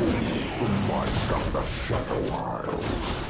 Whom I shot the Shadow Isles.